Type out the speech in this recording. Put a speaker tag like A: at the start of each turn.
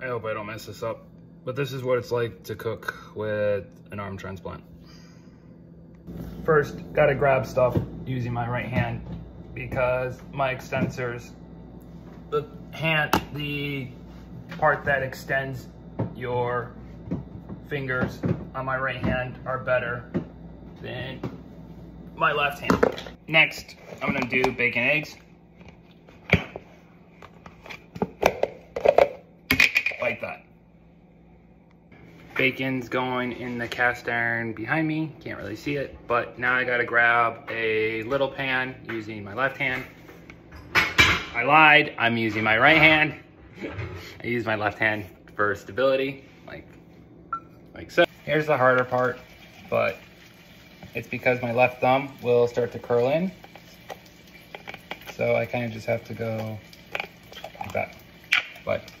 A: I hope I don't mess this up. But this is what it's like to cook with an arm transplant. First, gotta grab stuff using my right hand because my extensors, the hand, the part that extends your fingers on my right hand are better than my left hand. Next, I'm gonna do bacon eggs. Like that. Bacon's going in the cast iron behind me. Can't really see it, but now I gotta grab a little pan using my left hand. I lied, I'm using my right hand. I use my left hand for stability, like, like so. Here's the harder part, but it's because my left thumb will start to curl in. So I kind of just have to go like that. But